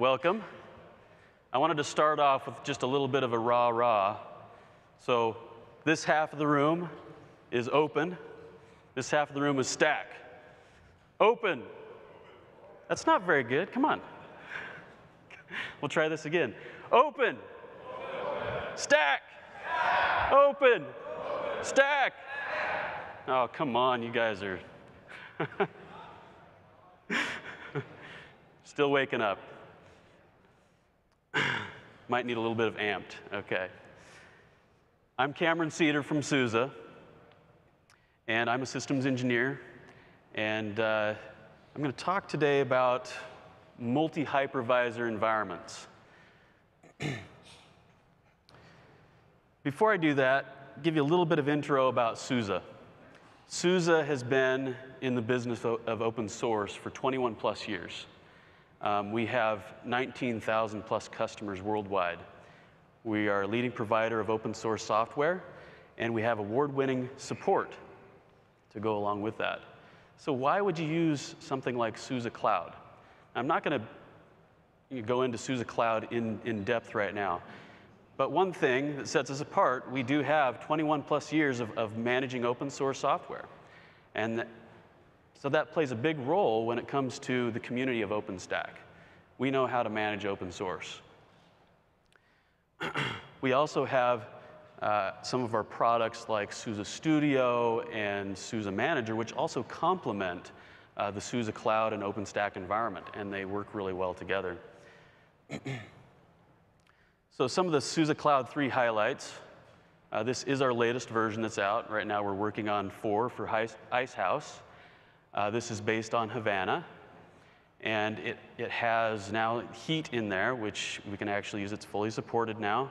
welcome. I wanted to start off with just a little bit of a rah rah. So, this half of the room is open, this half of the room is stack. Open. That's not very good. Come on. We'll try this again. Open. Stack. Open. Stack. Oh, come on, you guys are still waking up. Might need a little bit of amped. Okay. I'm Cameron Seader from SUSE, and I'm a systems engineer. And uh, I'm going to talk today about multi hypervisor environments. Before I do that, give you a little bit of intro about SUSE. SUSE has been in the business of open source for 21 plus years. Um, we have 19,000 plus customers worldwide. We are a leading provider of open source software, and we have award winning support to go along with that. So, why would you use something like SUSE Cloud? I'm not going to go into SUSE Cloud in, in depth right now. But one thing that sets us apart, we do have 21 plus years of, of managing open source software. And so that plays a big role when it comes to the community of OpenStack. We know how to manage open source. we also have uh, some of our products like SUSE Studio and SUSE Manager, which also complement uh, the SUSE Cloud and OpenStack environment, and they work really well together. so some of the SUSE Cloud 3 highlights. Uh, this is our latest version that's out. Right now we're working on 4 for Icehouse. Uh, this is based on Havana, and it, it has now heat in there, which we can actually use. It's fully supported now.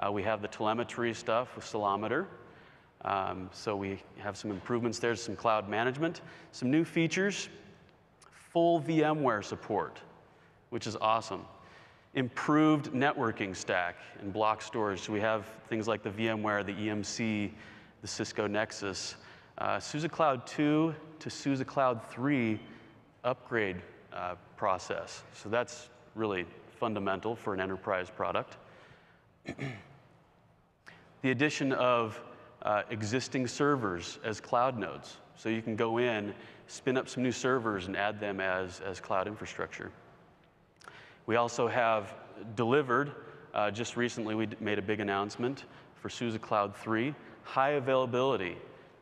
Uh, we have the telemetry stuff with Ceilometer. Um, so we have some improvements there, some cloud management, some new features, full VMware support, which is awesome. Improved networking stack and block storage. So we have things like the VMware, the EMC, the Cisco Nexus, uh, SUSE Cloud 2 to SUSE Cloud 3 upgrade uh, process. So that's really fundamental for an enterprise product. the addition of uh, existing servers as cloud nodes. So you can go in, spin up some new servers, and add them as, as cloud infrastructure. We also have delivered, uh, just recently, we made a big announcement for SUSE Cloud 3, high availability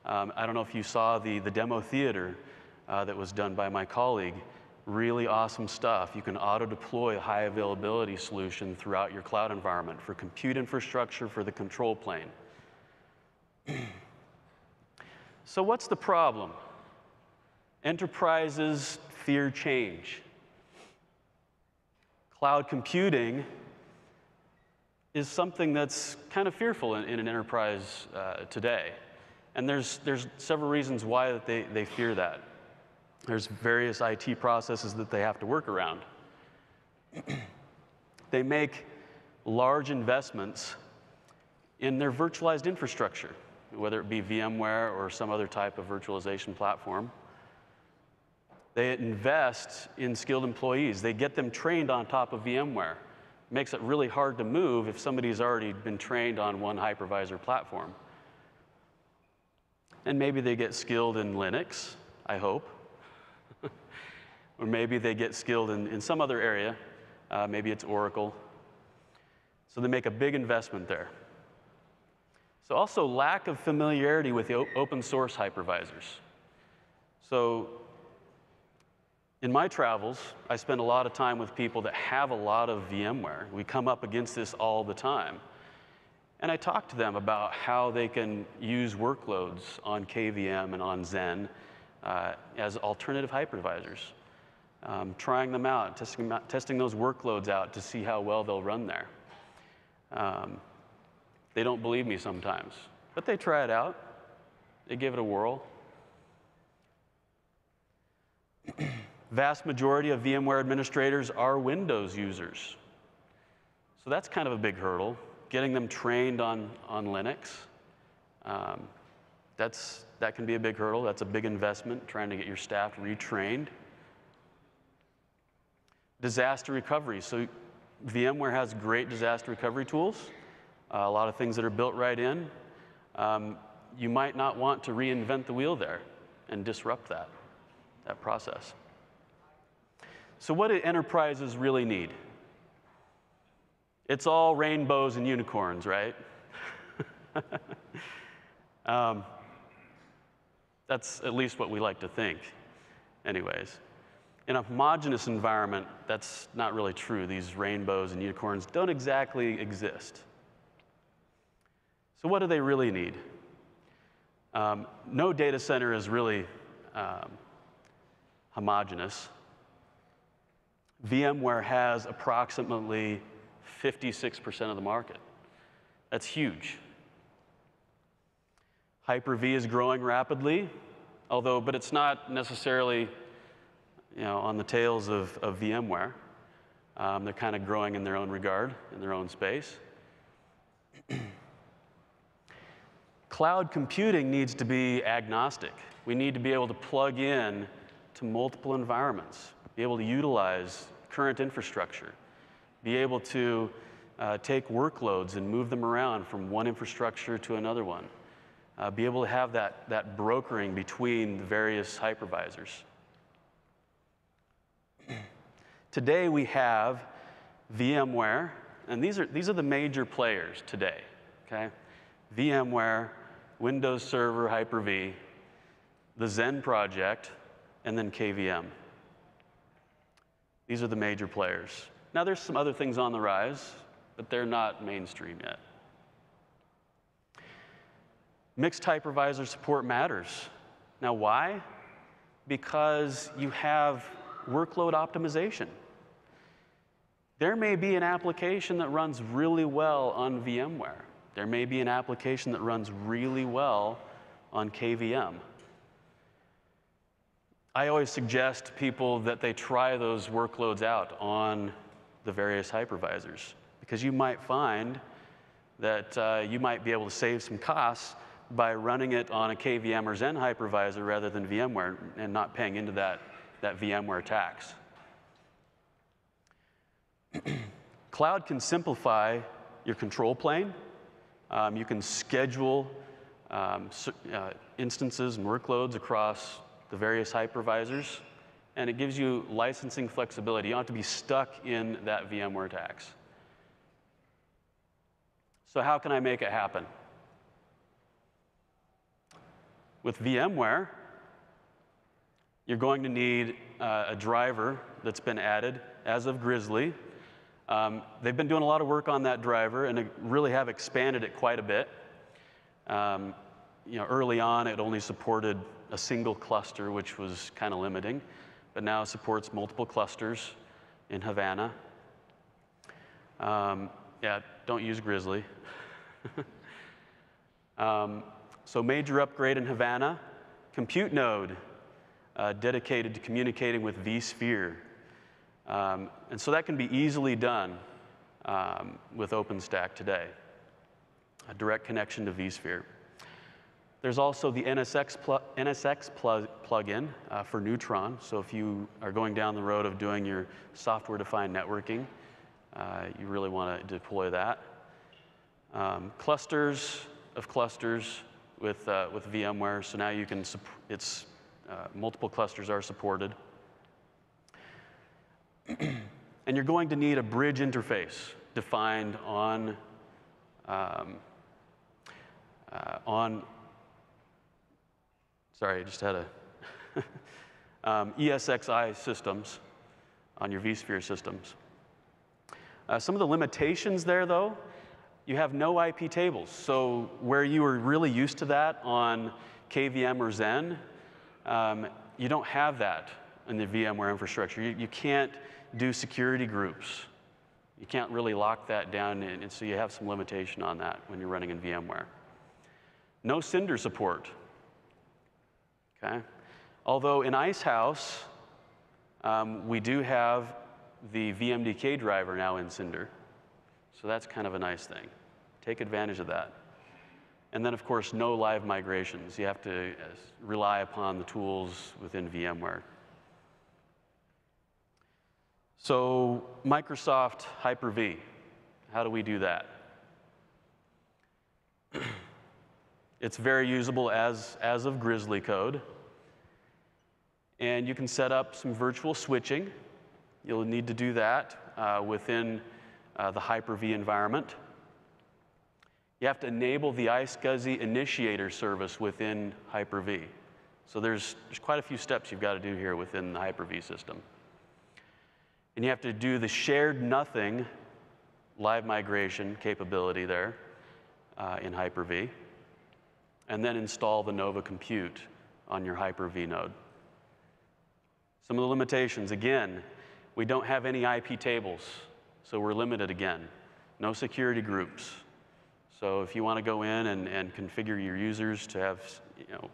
um, I don't know if you saw the, the demo theater uh, that was done by my colleague. Really awesome stuff. You can auto deploy a high availability solution throughout your cloud environment for compute infrastructure for the control plane. so, what's the problem? Enterprises fear change. Cloud computing is something that's kind of fearful in, in an enterprise uh, today. And there's, there's several reasons why that they, they fear that. There's various IT processes that they have to work around. they make large investments in their virtualized infrastructure, whether it be VMware or some other type of virtualization platform. They invest in skilled employees. They get them trained on top of VMware. It makes it really hard to move if somebody's already been trained on one hypervisor platform. And maybe they get skilled in Linux, I hope. or maybe they get skilled in, in some other area. Uh, maybe it's Oracle. So they make a big investment there. So, also, lack of familiarity with the open source hypervisors. So, in my travels, I spend a lot of time with people that have a lot of VMware. We come up against this all the time. And I talked to them about how they can use workloads on KVM and on Xen uh, as alternative hypervisors, um, trying them out testing, testing those workloads out to see how well they'll run there. Um, they don't believe me sometimes, but they try it out. They give it a whirl. Vast majority of VMware administrators are Windows users. So that's kind of a big hurdle getting them trained on, on Linux. Um, that's, that can be a big hurdle. That's a big investment, trying to get your staff retrained. disaster recovery. So VMware has great disaster recovery tools, uh, a lot of things that are built right in. Um, you might not want to reinvent the wheel there and disrupt that, that process. So what do enterprises really need? It's all rainbows and unicorns, right? um, that's at least what we like to think, anyways. In a homogeneous environment, that's not really true. These rainbows and unicorns don't exactly exist. So, what do they really need? Um, no data center is really um, homogeneous. VMware has approximately 56% of the market. That's huge. Hyper-V is growing rapidly, although, but it's not necessarily you know, on the tails of, of VMware. Um, they're kind of growing in their own regard, in their own space. Cloud computing needs to be agnostic. We need to be able to plug in to multiple environments, be able to utilize current infrastructure, be able to uh, take workloads and move them around from one infrastructure to another one, uh, be able to have that, that brokering between the various hypervisors. today we have VMware, and these are, these are the major players today, okay? VMware, Windows Server Hyper-V, the Xen project, and then KVM. These are the major players. Now, there's some other things on the rise, but they're not mainstream yet. Mixed hypervisor support matters. Now, why? Because you have workload optimization. There may be an application that runs really well on VMware. There may be an application that runs really well on KVM. I always suggest people that they try those workloads out on the various hypervisors because you might find that uh, you might be able to save some costs by running it on a KVM or Xen hypervisor rather than VMware and not paying into that, that VMware tax. Cloud can simplify your control plane. Um, you can schedule um, uh, instances and workloads across the various hypervisors, and it gives you licensing flexibility. You don't have to be stuck in that VMware tax. So how can I make it happen? With VMware, you're going to need uh, a driver that's been added as of Grizzly. Um, they've been doing a lot of work on that driver and really have expanded it quite a bit. Um, you know, early on, it only supported a single cluster, which was kind of limiting, but now supports multiple clusters in Havana. Um, yeah, don't use Grizzly. um, so major upgrade in Havana. Compute node uh, dedicated to communicating with vSphere. Um, and so that can be easily done um, with OpenStack today. A direct connection to vSphere. There's also the NSX, pl NSX pl plugin uh, for Neutron. So if you are going down the road of doing your software-defined networking, uh, you really want to deploy that. Um, clusters of clusters with, uh, with VMware. So now you can, it's, uh, multiple clusters are supported. and you're going to need a bridge interface defined on, um, uh, on Sorry, I just had a um, ESXi systems on your vSphere systems. Uh, some of the limitations there, though, you have no IP tables. So where you were really used to that on KVM or Xen, um, you don't have that in the VMware infrastructure. You, you, can't do security groups. You can't really lock that down, and, and so you have some limitation on that when you're running in VMware. No Cinder support. Okay? Although in Icehouse, um, we do have the VMDK driver now in Cinder. So that's kind of a nice thing. Take advantage of that. And then, of course, no live migrations. You have to uh, rely upon the tools within VMware. So Microsoft Hyper-V, how do we do that? it's very usable as, as of Grizzly code. And you can set up some virtual switching. You'll need to do that uh, within uh, the Hyper-V environment. You have to enable the iSCSI initiator service within Hyper-V. So there's, there's quite a few steps you've got to do here within the Hyper-V system. And you have to do the shared nothing live migration capability there uh, in Hyper-V, and then install the Nova Compute on your Hyper-V node. Some of the limitations, again, we don't have any IP tables, so we're limited again. No security groups. So if you want to go in and, and configure your users to have you know,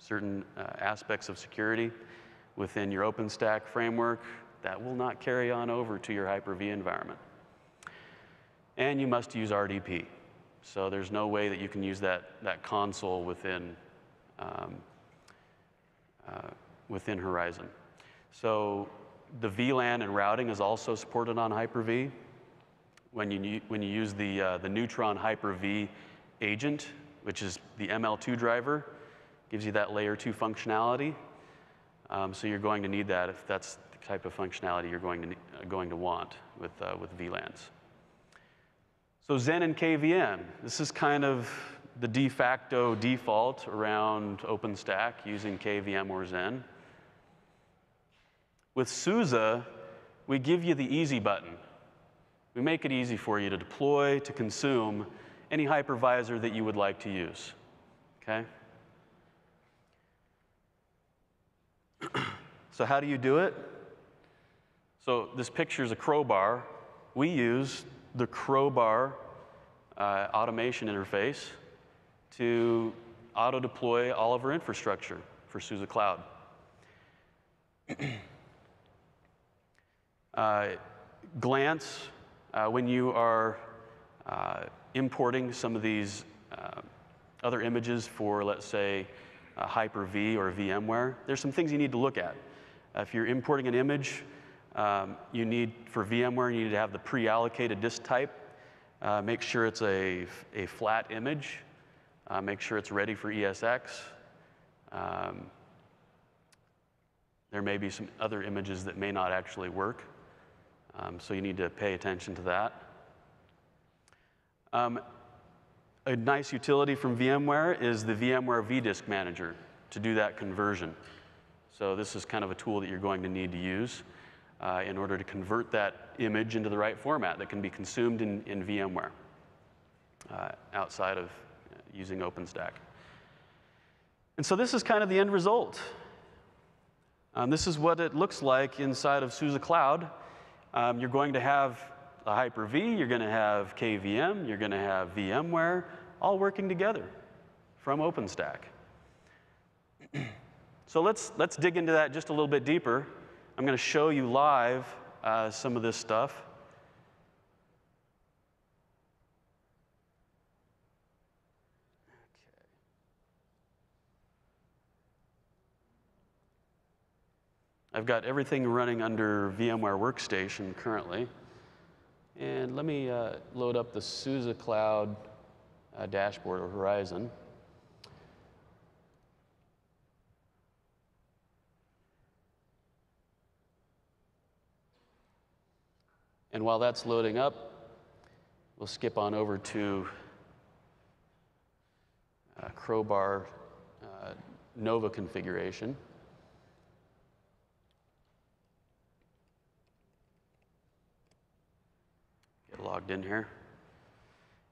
certain uh, aspects of security within your OpenStack framework, that will not carry on over to your Hyper-V environment. And you must use RDP. So there's no way that you can use that, that console within, um, uh, within Horizon. So the VLAN and routing is also supported on Hyper-V. When you, when you use the, uh, the Neutron Hyper-V agent, which is the ML2 driver, gives you that layer two functionality. Um, so you're going to need that if that's the type of functionality you're going to, uh, going to want with, uh, with VLANs. So Xen and KVM, this is kind of the de facto default around OpenStack using KVM or Xen. With SUSE, we give you the easy button. We make it easy for you to deploy, to consume any hypervisor that you would like to use. Okay? so how do you do it? So this picture is a crowbar. We use the crowbar uh, automation interface to auto deploy all of our infrastructure for SUSE Cloud. uh, glance, uh, when you are uh, importing some of these uh, other images for, let's say, Hyper-V or VMware, there's some things you need to look at. if you're importing an image, um, you need, for VMware, you need to have the pre-allocated disk type. Uh, make sure it's a, a flat image. Uh, make sure it's ready for ESX. Um, there may be some other images that may not actually work. Um, so you need to pay attention to that. Um, a nice utility from VMware is the VMware vDisk Manager to do that conversion. So this is kind of a tool that you're going to need to use uh, in order to convert that image into the right format that can be consumed in, in VMware uh, outside of uh, using OpenStack. And so this is kind of the end result. Um, this is what it looks like inside of SUSE Cloud. Um, you're going to have a Hyper-V, you're going to have KVM, you're going to have VMware, all working together from OpenStack. so let's, let's dig into that just a little bit deeper. I'm going to show you live uh, some of this stuff. Got everything running under VMware Workstation currently. And let me uh, load up the SUSE Cloud uh, dashboard or Horizon. And while that's loading up, we'll skip on over to uh, crowbar uh, Nova configuration. Get logged in here.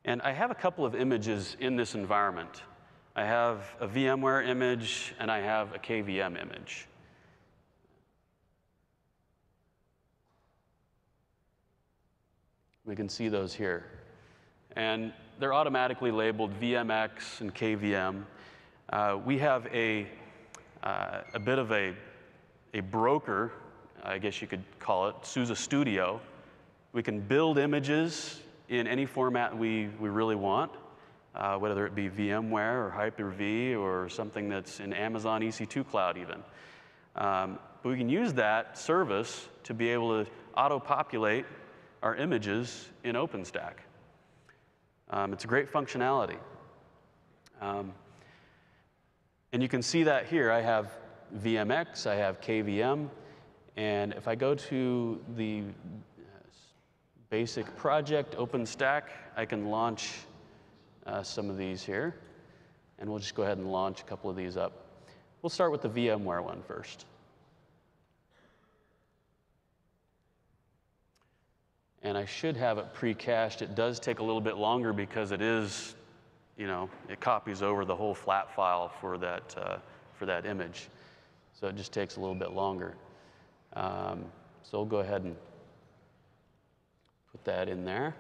And I have a couple of images in this environment. I have a VMware image and I have a KVM image. We can see those here. And they're automatically labeled VMX and KVM. Uh, we have a, uh, a bit of a, a broker, I guess you could call it, SUSE Studio. We can build images in any format we, we really want, uh, whether it be VMware or Hyper-V or something that's in Amazon EC2 Cloud even. Um, but we can use that service to be able to auto-populate our images in OpenStack. Um, it's a great functionality. Um, and you can see that here. I have VMX, I have KVM, and if I go to the basic project OpenStack, I can launch uh, some of these here. And we'll just go ahead and launch a couple of these up. We'll start with the VMware one first. And I should have it pre-cached. It does take a little bit longer because it is, you know, it copies over the whole flat file for that, uh, for that image. So it just takes a little bit longer. Um, so we'll go ahead and put that in there.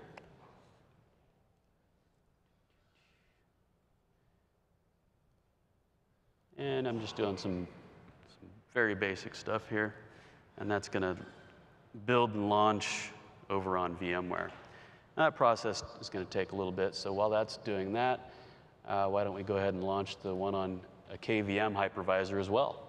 And I'm just doing some, some very basic stuff here. And that's going to build and launch over on VMware. That process is going to take a little bit. So while that's doing that, uh, why don't we go ahead and launch the one on a KVM hypervisor as well.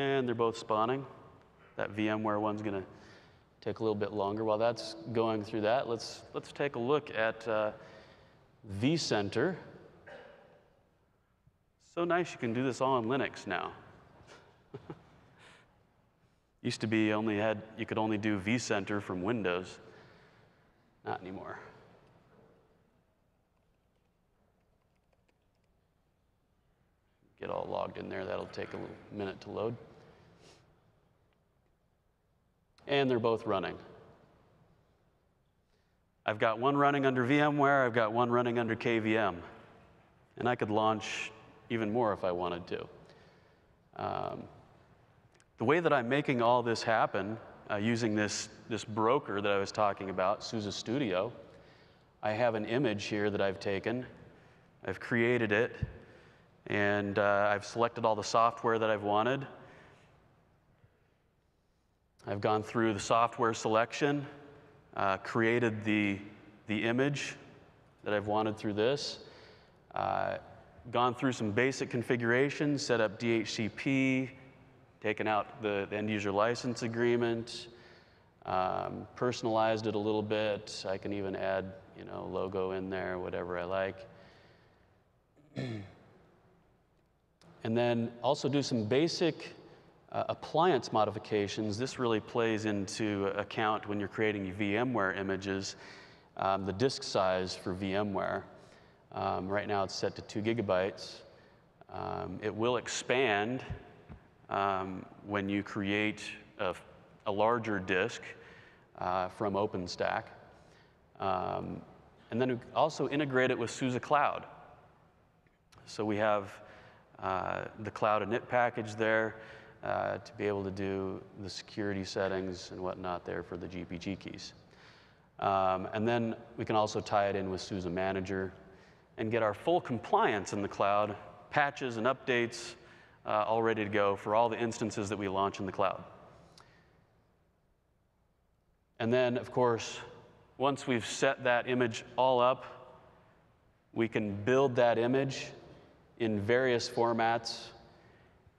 And they're both spawning. That VMware one's going to take a little bit longer. While that's going through that, let's, let's take a look at uh, vCenter. So nice you can do this all in Linux now. Used to be only had you could only do vCenter from Windows. Not anymore. Get all logged in there. That'll take a minute to load. And they're both running. I've got one running under VMware, I've got one running under KVM. And I could launch even more if I wanted to. Um, the way that I'm making all this happen uh, using this, this broker that I was talking about, SUSE Studio, I have an image here that I've taken. I've created it, and uh, I've selected all the software that I've wanted. I've gone through the software selection, uh, created the, the image that I've wanted through this, uh, gone through some basic configurations, set up DHCP, taken out the, the end user license agreement, um, personalized it a little bit. I can even add, you know, logo in there, whatever I like. and then also do some basic uh, appliance modifications. This really plays into account when you're creating VMware images, um, the disk size for VMware. Um, right now it's set to two gigabytes. Um, it will expand um, when you create a, a larger disk uh, from OpenStack. Um, and then also integrate it with SUSE Cloud. So we have uh, the cloud init package there uh, to be able to do the security settings and whatnot there for the GPG keys. Um, and then we can also tie it in with SUSE Manager and get our full compliance in the cloud, patches and updates uh, all ready to go for all the instances that we launch in the cloud. And then, of course, once we've set that image all up, we can build that image in various formats.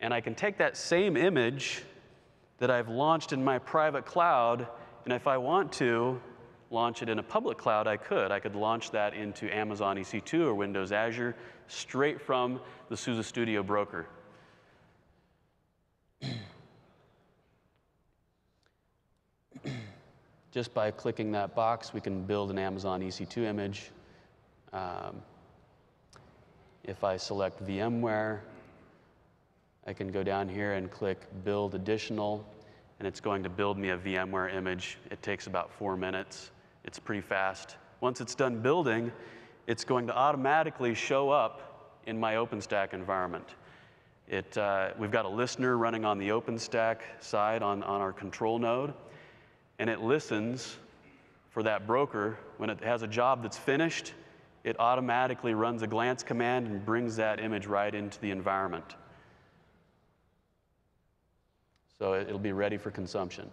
And I can take that same image that I've launched in my private cloud, and if I want to launch it in a public cloud, I could. I could launch that into Amazon EC2 or Windows Azure straight from the SUSE Studio broker. Just by clicking that box, we can build an Amazon EC2 image. Um, if I select VMware, I can go down here and click Build Additional, and it's going to build me a VMware image. It takes about four minutes. It's pretty fast. Once it's done building, it's going to automatically show up in my OpenStack environment. It, uh, we've got a listener running on the OpenStack side on, on our control node, and it listens for that broker. When it has a job that's finished, it automatically runs a glance command and brings that image right into the environment. So it- it'll be ready for consumption.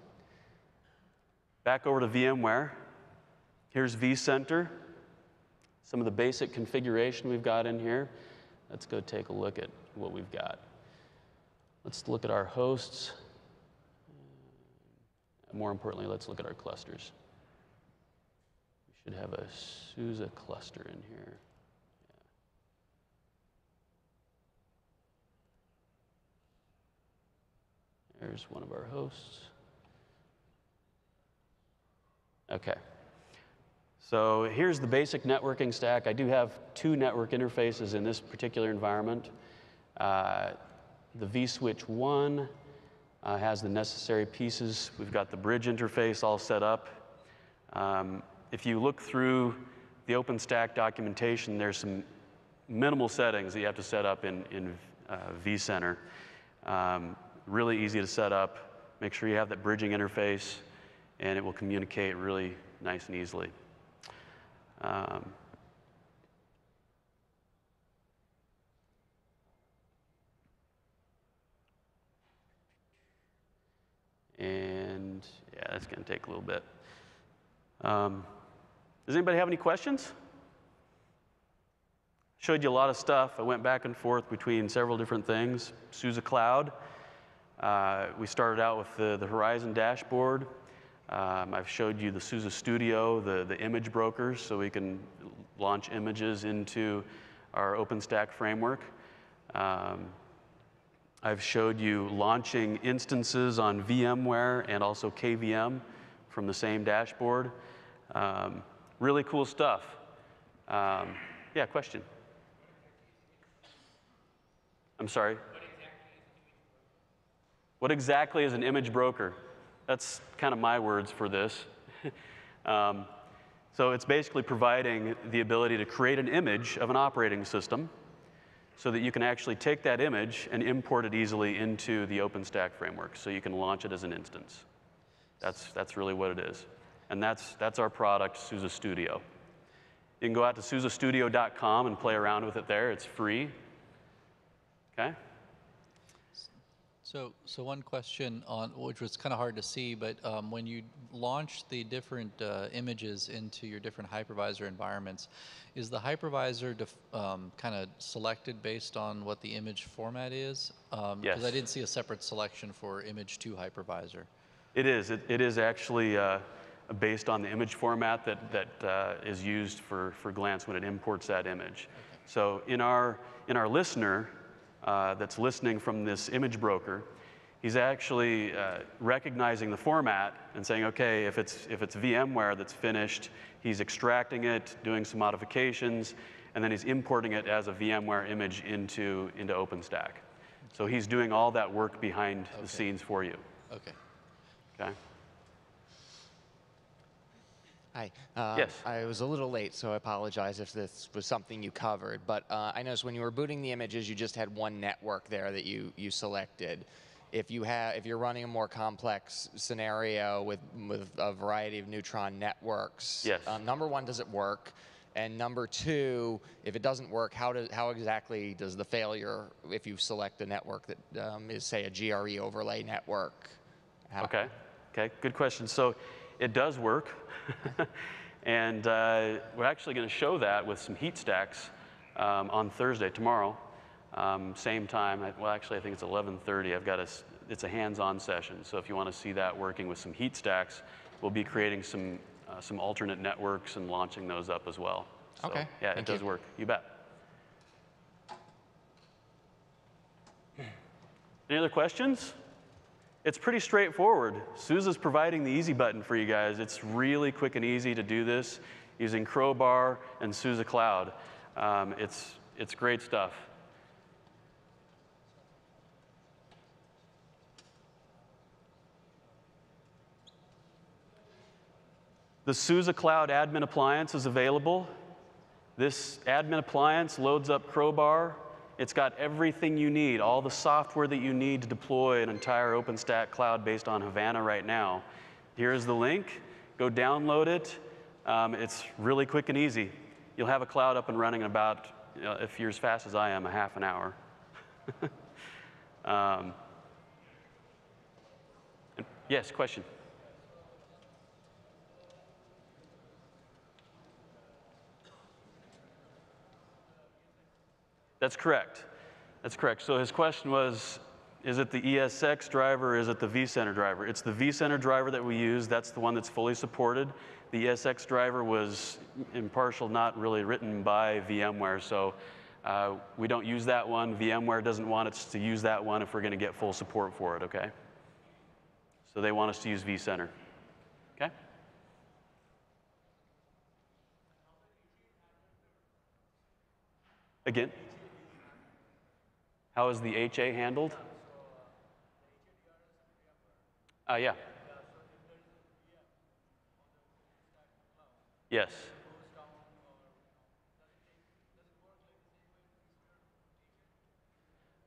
Back over to VMware. Here's vCenter. Some of the basic configuration we've got in here. Let's go take a look at what we've got. Let's look at our hosts. More importantly, let's look at our clusters. We should have a SUSE cluster in here. There's one of our hosts. Okay. So here's the basic networking stack. I do have two network interfaces in this particular environment. Uh, the vSwitch 1 uh, has the necessary pieces. We've got the bridge interface all set up. Um, if you look through the OpenStack documentation, there's some minimal settings that you have to set up in, in uh, vCenter. Um, really easy to set up. Make sure you have that bridging interface, and it will communicate really nice and easily. Um, and yeah, that's going to take a little bit. Um, does anybody have any questions? Showed you a lot of stuff. I went back and forth between several different things. SUSE Cloud. Uh, we started out with the, the Horizon dashboard. Um, I've showed you the SUSE Studio, the, the image brokers, so we can launch images into our OpenStack framework. Um, I've showed you launching instances on VMware and also KVM from the same dashboard. Um, really cool stuff. Um, yeah, question. I'm sorry. What exactly is an image broker? That's kind of my words for this. um, so it's basically providing the ability to create an image of an operating system so that you can actually take that image and import it easily into the OpenStack framework so you can launch it as an instance. That's, that's really what it is. And that's, that's our product, SUSE Studio. You can go out to SUSEstudio.com and play around with it there. It's free. Okay? So, so one question on which was kind of hard to see, but um, when you launch the different uh, images into your different hypervisor environments, is the hypervisor um, kind of selected based on what the image format is? Um, yes. Because I didn't see a separate selection for image to hypervisor. It is. It, it is actually uh, based on the image format that, that uh, is used for, for Glance when it imports that image. Okay. So in our, in our listener, uh, that's listening from this image broker, he's actually uh, recognizing the format and saying, okay, if it's, if it's VMware that's finished, he's extracting it, doing some modifications, and then he's importing it as a VMware image into, into OpenStack. So he's doing all that work behind okay. the scenes for you. Okay. Okay. Hi. Uh, yes. I was a little late, so I apologize if this was something you covered. But uh, I noticed when you were booting the images, you just had one network there that you, you selected. If you have, if you're running a more complex scenario with with a variety of neutron networks, yes. Um, number one, does it work? And number two, if it doesn't work, how does how exactly does the failure, if you select a network that um, is say a GRE overlay network? How okay. Okay. Good question. So it does work. and uh, we're actually going to show that with some heat stacks um, on Thursday, tomorrow. Um, same time. Well, actually, I think it's 11:30. I've got a. It's a hands-on session. So if you want to see that working with some heat stacks, we'll be creating some uh, some alternate networks and launching those up as well. So, okay. Yeah, Thank it does you. work. You bet. Any other questions? It's pretty straightforward. SUSE's providing the easy button for you guys. It's really quick and easy to do this using Crowbar and SUSE Cloud. Um, it's, it's great stuff. The SUSE Cloud admin appliance is available. This admin appliance loads up Crowbar it's got everything you need, all the software that you need to deploy an entire OpenStack cloud based on Havana right now. Here's the link. Go download it. Um, it's really quick and easy. You'll have a cloud up and running in about, you know, if you're as fast as I am, a half an hour. um, yes, question. That's correct. That's correct. So his question was, is it the ESX driver or is it the vCenter driver? It's the vCenter driver that we use. That's the one that's fully supported. The ESX driver was impartial, not really written by VMware, so uh, we don't use that one. VMware doesn't want us to use that one if we're going to get full support for it, okay? So they want us to use vCenter. Okay? Again? How is the HA handled? Uh, yeah. Yes.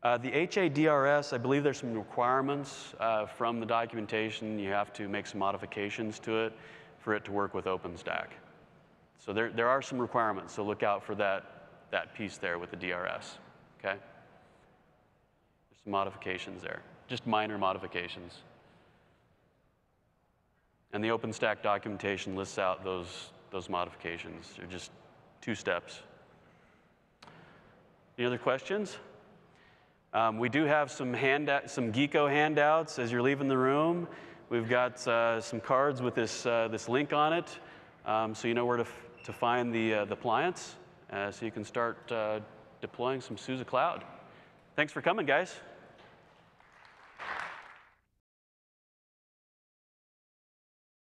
Uh, the HADRS, I believe there's some requirements uh, from the documentation. You have to make some modifications to it for it to work with OpenStack. So there, there are some requirements, so look out for that, that piece there with the DRS, okay? Some modifications there, just minor modifications. And the OpenStack documentation lists out those, those modifications. They're just two steps. Any other questions? Um, we do have some, handout, some Geeko handouts as you're leaving the room. We've got uh, some cards with this, uh, this link on it, um, so you know where to, to find the, uh, the appliance, uh, so you can start uh, deploying some SUSE Cloud. Thanks for coming, guys.